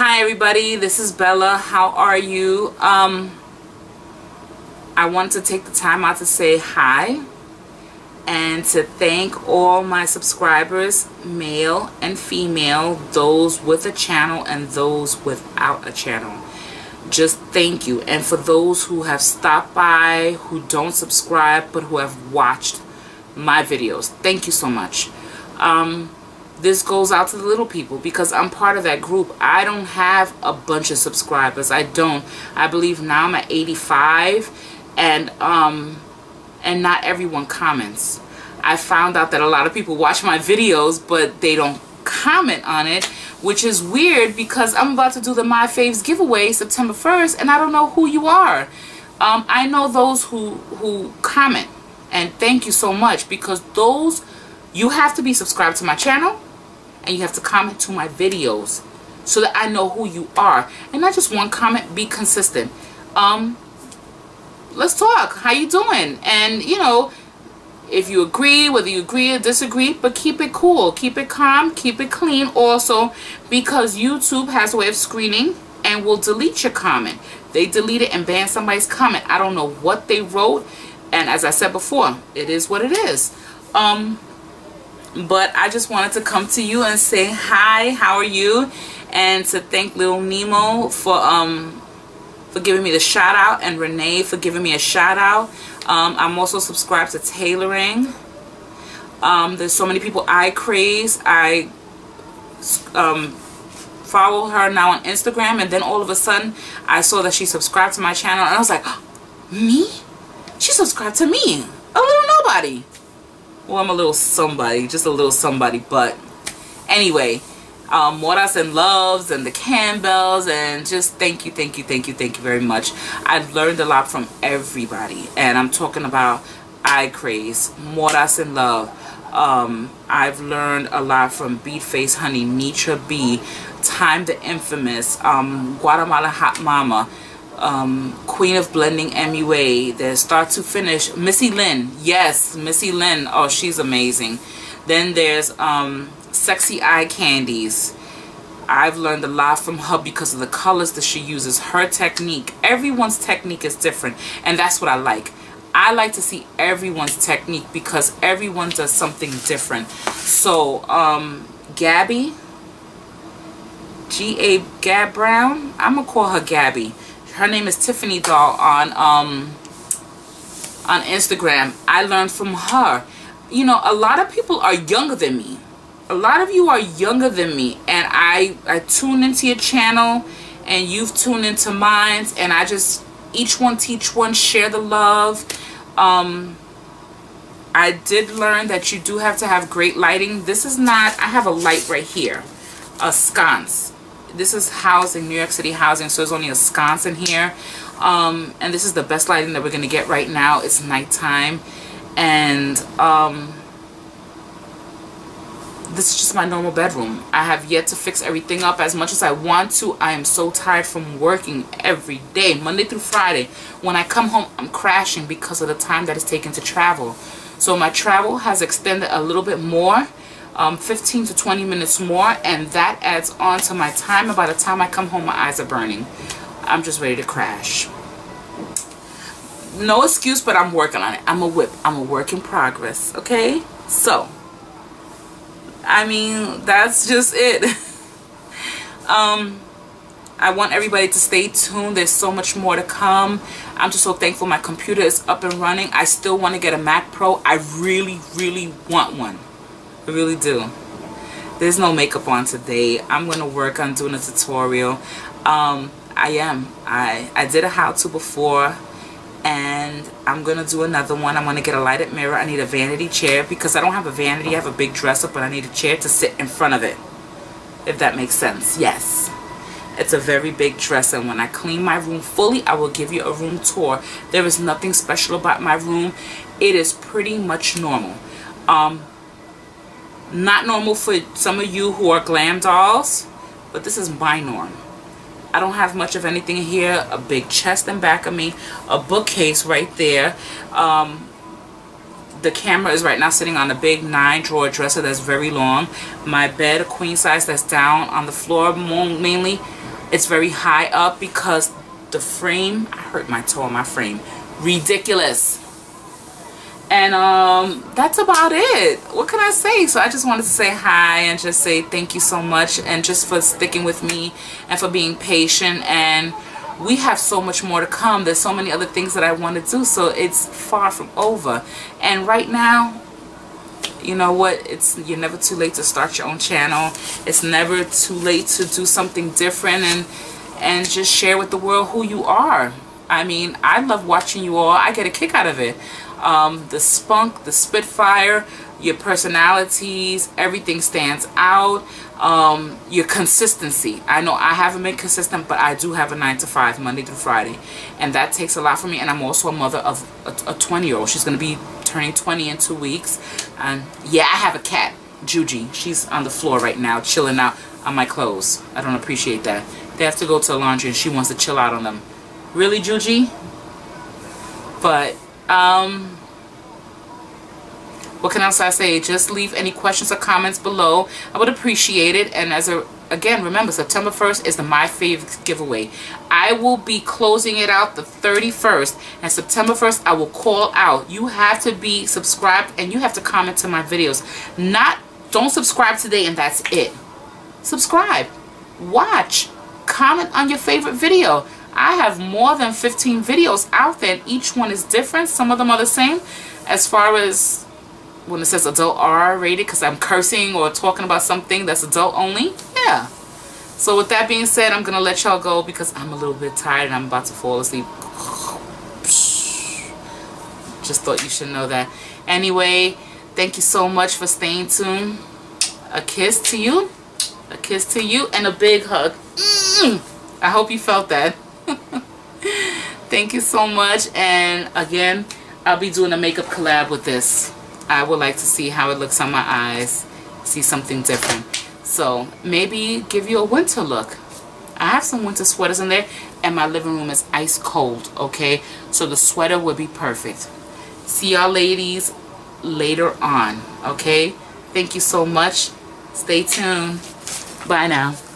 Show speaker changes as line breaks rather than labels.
Hi everybody, this is Bella. How are you? Um, I want to take the time out to say hi and to thank all my subscribers, male and female, those with a channel and those without a channel. Just thank you. And for those who have stopped by, who don't subscribe, but who have watched my videos, thank you so much. Um, this goes out to the little people because I'm part of that group. I don't have a bunch of subscribers. I don't. I believe now I'm at 85 and um and not everyone comments. I found out that a lot of people watch my videos but they don't comment on it which is weird because I'm about to do the My Faves giveaway September 1st and I don't know who you are. Um, I know those who, who comment and thank you so much because those you have to be subscribed to my channel and you have to comment to my videos so that I know who you are. And not just one comment be consistent. Um let's talk. How you doing? And you know if you agree whether you agree or disagree but keep it cool. Keep it calm. Keep it clean. Also because YouTube has a way of screening and will delete your comment. They delete it and ban somebody's comment. I don't know what they wrote. And as I said before it is what it is. Um but I just wanted to come to you and say hi how are you? And to thank Little Nemo for um for giving me the shout out and Renee for giving me a shout out. Um, I'm also subscribed to tailoring. Um, there's so many people I craze. I um, follow her now on Instagram and then all of a sudden I saw that she subscribed to my channel and I was like me? She subscribed to me a little nobody well, I'm a little somebody, just a little somebody, but anyway, um, Moras and Loves and the Campbells and just thank you, thank you, thank you, thank you very much. I've learned a lot from everybody and I'm talking about Eye Craze, Moras and Love. Um, I've learned a lot from Beat Face Honey, Nitra B, Time the Infamous, um, Guatemala Hot Mama, um, Queen of Blending MUA. There's Start to Finish. Missy Lynn. Yes, Missy Lynn. Oh, she's amazing. Then there's um, Sexy Eye Candies. I've learned a lot from her because of the colors that she uses. Her technique. Everyone's technique is different. And that's what I like. I like to see everyone's technique because everyone does something different. So, um, Gabby. G.A. Gab Brown. I'm going to call her Gabby her name is Tiffany Doll on um on Instagram. I learned from her. You know, a lot of people are younger than me. A lot of you are younger than me and I I tune into your channel and you've tuned into mine and I just each one teach one share the love. Um I did learn that you do have to have great lighting. This is not I have a light right here. A sconce this is housing, New York City housing, so there's only a sconce in here. Um, and this is the best lighting that we're going to get right now. It's nighttime. And um, this is just my normal bedroom. I have yet to fix everything up as much as I want to. I am so tired from working every day, Monday through Friday. When I come home, I'm crashing because of the time that it's taken to travel. So my travel has extended a little bit more um, 15 to 20 minutes more and that adds on to my time and by the time I come home my eyes are burning. I'm just ready to crash. No excuse but I'm working on it. I'm a whip. I'm a work in progress okay? So I mean that's just it. Um I want everybody to stay tuned. There's so much more to come. I'm just so thankful my computer is up and running. I still want to get a Mac Pro. I really really want one I really do. There's no makeup on today. I'm going to work on doing a tutorial. Um, I am. I, I did a how-to before and I'm to do another one. I'm to get a lighted mirror. I need a vanity chair because I don't have a vanity. I have a big dresser, but I need a chair to sit in front of it. If that makes sense. Yes. It's a very big dresser. And when I clean my room fully, I will give you a room tour. There is nothing special about my room. It is pretty much normal. Um, not normal for some of you who are glam dolls, but this is my norm. I don't have much of anything here. A big chest in back of me. A bookcase right there. Um, the camera is right now sitting on a big nine drawer dresser that's very long. My bed, a queen size that's down on the floor mainly. It's very high up because the frame, I hurt my toe on my frame. Ridiculous. And um, that's about it. What can I say? So I just wanted to say hi and just say thank you so much and just for sticking with me and for being patient and we have so much more to come. There's so many other things that I want to do. So it's far from over. And right now, you know what? It's You're never too late to start your own channel. It's never too late to do something different and, and just share with the world who you are. I mean, I love watching you all. I get a kick out of it. Um, the spunk, the spitfire, your personalities, everything stands out um, your consistency. I know I haven't been consistent, but I do have a 9 to 5, Monday through Friday. And that takes a lot for me. And I'm also a mother of a 20-year-old. She's going to be turning 20 in two weeks. And yeah, I have a cat, Juji. She's on the floor right now, chilling out on my clothes. I don't appreciate that. They have to go to the laundry and she wants to chill out on them. Really, Juji? But, um what can else I say? Just leave any questions or comments below. I would appreciate it. And as a again, remember, September 1st is the My Favorite giveaway. I will be closing it out the 31st. And September 1st, I will call out. You have to be subscribed and you have to comment to my videos. Not, don't subscribe today and that's it. Subscribe. Watch. Comment on your favorite video. I have more than 15 videos out there. Each one is different. Some of them are the same. As far as when it says adult R rated because I'm cursing or talking about something that's adult only. Yeah. So with that being said, I'm going to let y'all go because I'm a little bit tired and I'm about to fall asleep. Just thought you should know that. Anyway, thank you so much for staying tuned. A kiss to you. A kiss to you and a big hug. Mm. I hope you felt that. Thank you so much. And again, I'll be doing a makeup collab with this. I would like to see how it looks on my eyes, see something different. So maybe give you a winter look. I have some winter sweaters in there and my living room is ice cold, okay? So the sweater would be perfect. See y'all ladies later on, okay? Thank you so much. Stay tuned. Bye now.